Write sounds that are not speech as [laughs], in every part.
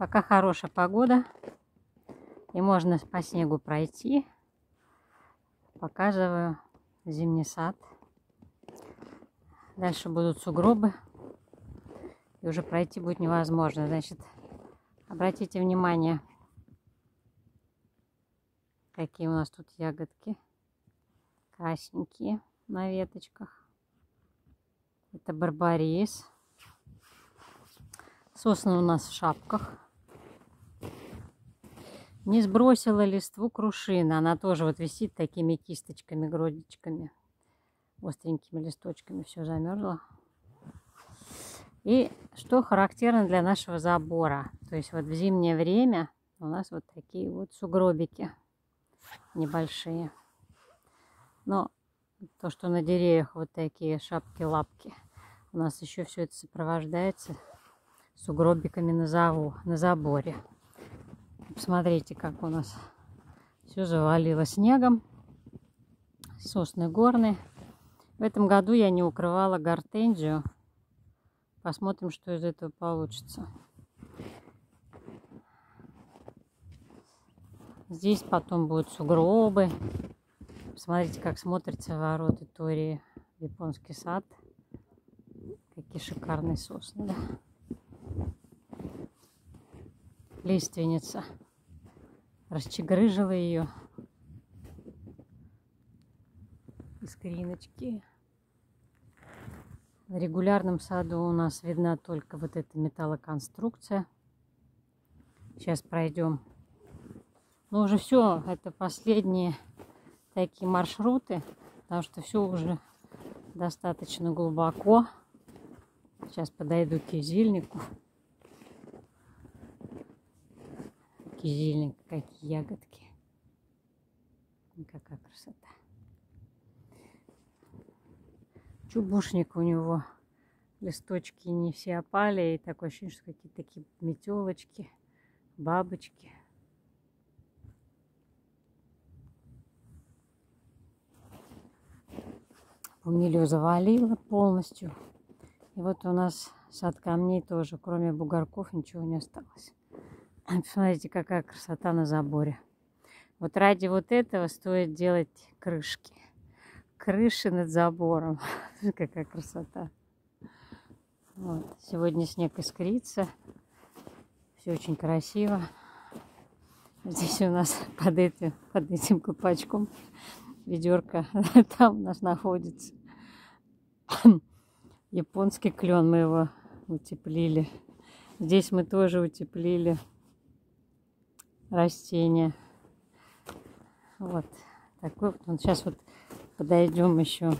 Пока хорошая погода. И можно по снегу пройти. Показываю зимний сад. Дальше будут сугробы. И уже пройти будет невозможно. Значит, обратите внимание, какие у нас тут ягодки. Красненькие на веточках. Это барбарис. Сосны у нас в шапках. Не сбросила листву крушина. Она тоже вот висит такими кисточками, гродичками. Остренькими листочками. Все замерзло. И что характерно для нашего забора. То есть вот в зимнее время у нас вот такие вот сугробики небольшие. Но то, что на деревьях вот такие шапки-лапки, у нас еще все это сопровождается сугробиками на, заву, на заборе. Посмотрите, как у нас все завалило снегом. Сосны горные. В этом году я не укрывала гортензию. Посмотрим, что из этого получится. Здесь потом будут сугробы. Посмотрите, как смотрится ворота Тории японский сад. Какие шикарные сосны, да? лиственница. Расчегрыжила ее. Искриночки. В регулярном саду у нас видна только вот эта металлоконструкция. Сейчас пройдем. Но уже все, это последние такие маршруты, потому что все уже достаточно глубоко. Сейчас подойду к кизильнику. Какие какие ягодки. Какая красота. Чубушник у него. Листочки не все опали. И такое ощущение, что какие-то такие метелочки, бабочки. Пумилию завалило полностью. И вот у нас сад камней тоже, кроме бугорков, ничего не осталось. [laughs] Посмотрите, какая красота на заборе. Вот ради вот этого стоит делать крышки. Крыши над забором. [laughs] какая красота. Вот. Сегодня снег искрится. Все очень красиво. Здесь у нас [laughs] под этим, под этим колпачком ведерко там у нас находится. Японский клен мы его утеплили. Здесь мы тоже утеплили растения. Вот такой вот. Сейчас вот подойдем еще.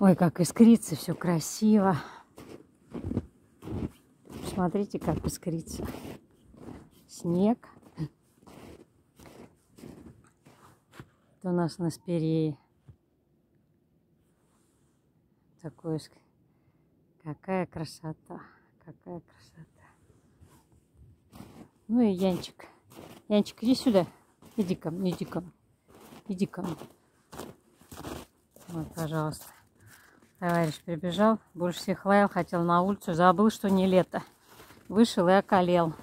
Ой, как искрится, все красиво. Смотрите, как искрится. Снег. Это у нас на спирее. Такое, какая красота, какая красота. Ну и Янчик. Янчик, иди сюда. Иди ко мне, иди ко мне. Иди ко мне. Вот, пожалуйста. Товарищ прибежал, больше всех лаял, хотел на улицу, забыл, что не лето. Вышел и околел.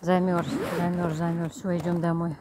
Замерз, замерз, замерз. Все, идем домой.